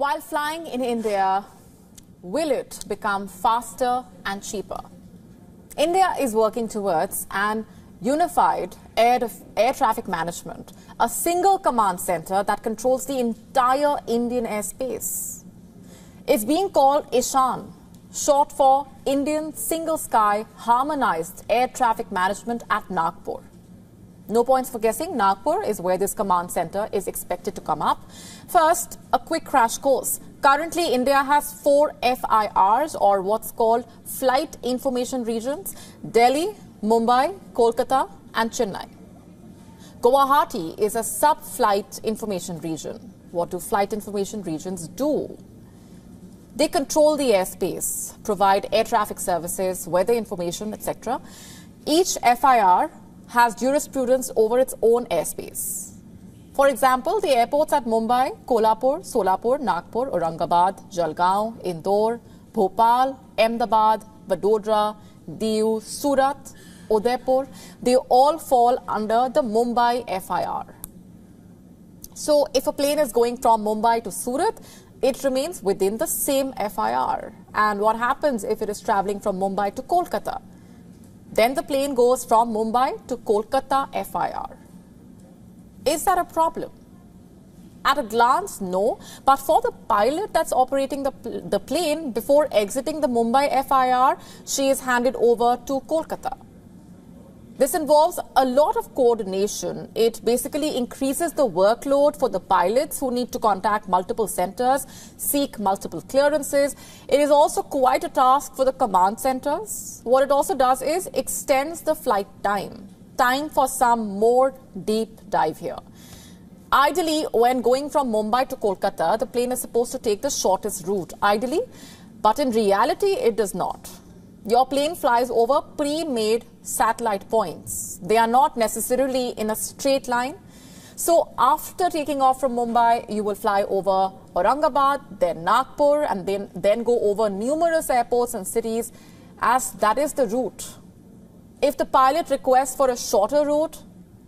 While flying in India, will it become faster and cheaper? India is working towards an unified air, air traffic management, a single command center that controls the entire Indian airspace. It's being called ISHAN, short for Indian Single Sky Harmonized Air Traffic Management at Nagpur. No points for guessing. Nagpur is where this command center is expected to come up. First, a quick crash course. Currently, India has four FIRs or what's called Flight Information Regions Delhi, Mumbai, Kolkata, and Chennai. Guwahati is a sub flight information region. What do flight information regions do? They control the airspace, provide air traffic services, weather information, etc. Each FIR has jurisprudence over its own airspace. For example, the airports at Mumbai, Kolhapur, Solapur, Nagpur, Aurangabad, Jalgaon, Indore, Bhopal, Ahmedabad, Vadodara, Diu, Surat, Udaipur, they all fall under the Mumbai FIR. So if a plane is going from Mumbai to Surat, it remains within the same FIR. And what happens if it is traveling from Mumbai to Kolkata? Then the plane goes from Mumbai to Kolkata FIR. Is that a problem? At a glance, no. But for the pilot that's operating the, the plane, before exiting the Mumbai FIR, she is handed over to Kolkata. This involves a lot of coordination. It basically increases the workload for the pilots who need to contact multiple centers, seek multiple clearances. It is also quite a task for the command centers. What it also does is extends the flight time, time for some more deep dive here. Ideally, when going from Mumbai to Kolkata, the plane is supposed to take the shortest route, ideally, but in reality, it does not. Your plane flies over pre-made satellite points. They are not necessarily in a straight line. So after taking off from Mumbai, you will fly over Aurangabad, then Nagpur, and then, then go over numerous airports and cities as that is the route. If the pilot requests for a shorter route,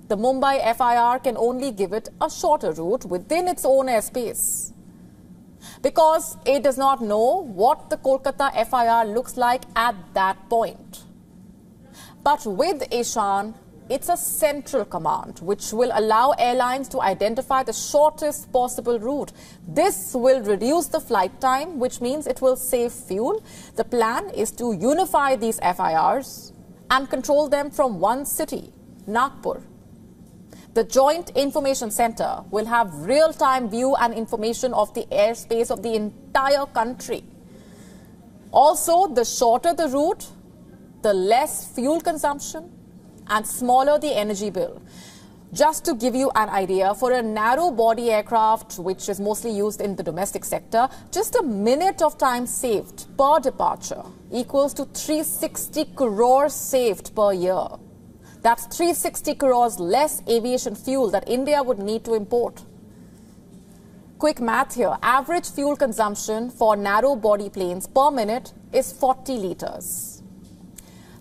the Mumbai FIR can only give it a shorter route within its own airspace because it does not know what the Kolkata FIR looks like at that point. But with Ishan, it's a central command which will allow airlines to identify the shortest possible route. This will reduce the flight time, which means it will save fuel. The plan is to unify these FIRs and control them from one city, Nagpur. The Joint Information Center will have real-time view and information of the airspace of the entire country. Also, the shorter the route, the less fuel consumption and smaller the energy bill. Just to give you an idea, for a narrow body aircraft, which is mostly used in the domestic sector, just a minute of time saved per departure equals to 360 crores saved per year. That's 360 crores less aviation fuel that India would need to import. Quick math here. Average fuel consumption for narrow body planes per minute is 40 liters.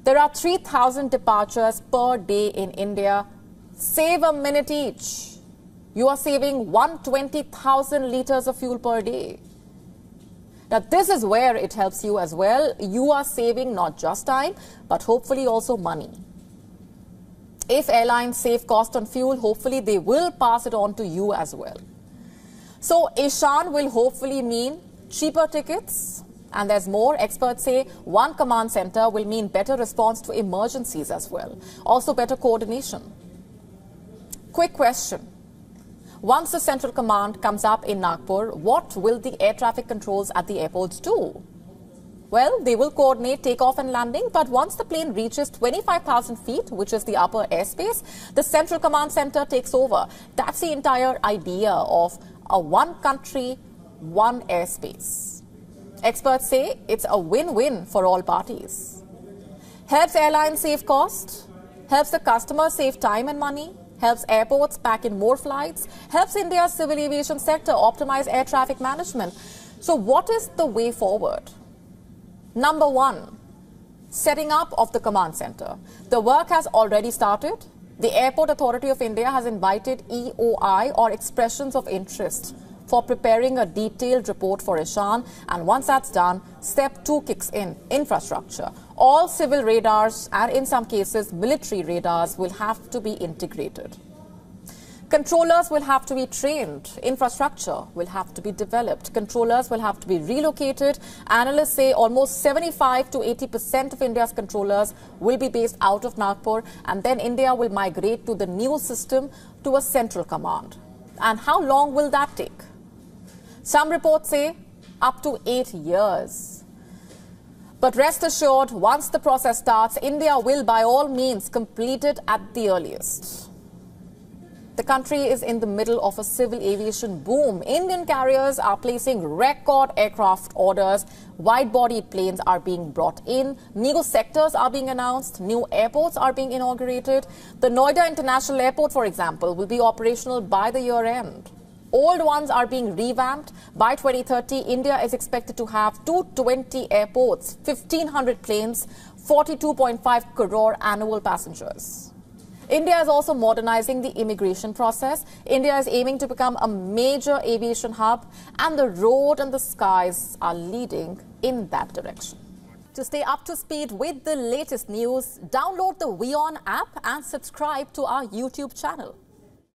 There are 3,000 departures per day in India. Save a minute each. You are saving 120,000 liters of fuel per day. Now, this is where it helps you as well. You are saving not just time, but hopefully also money. If airlines save cost on fuel, hopefully they will pass it on to you as well. So Ishan will hopefully mean cheaper tickets. And there's more. Experts say one command center will mean better response to emergencies as well. Also better coordination. Quick question. Once the central command comes up in Nagpur, what will the air traffic controls at the airports do? Well, they will coordinate takeoff and landing, but once the plane reaches 25,000 feet, which is the upper airspace, the central command center takes over. That's the entire idea of a one country, one airspace. Experts say it's a win-win for all parties. Helps airlines save cost, helps the customer save time and money, helps airports pack in more flights, helps India's civil aviation sector optimize air traffic management. So what is the way forward? Number one, setting up of the command center. The work has already started. The Airport Authority of India has invited EOI or expressions of interest for preparing a detailed report for Ishan. And once that's done, step two kicks in infrastructure. All civil radars and, in some cases, military radars will have to be integrated. Controllers will have to be trained. Infrastructure will have to be developed. Controllers will have to be relocated. Analysts say almost 75 to 80% of India's controllers will be based out of Nagpur. And then India will migrate to the new system to a central command. And how long will that take? Some reports say up to eight years. But rest assured, once the process starts, India will by all means complete it at the earliest. The country is in the middle of a civil aviation boom. Indian carriers are placing record aircraft orders. Wide bodied planes are being brought in. New sectors are being announced. New airports are being inaugurated. The Noida International Airport, for example, will be operational by the year end. Old ones are being revamped. By 2030, India is expected to have 220 airports, 1,500 planes, 42.5 crore annual passengers. India is also modernizing the immigration process. India is aiming to become a major aviation hub, and the road and the skies are leading in that direction. To stay up to speed with the latest news, download the WION app and subscribe to our YouTube channel.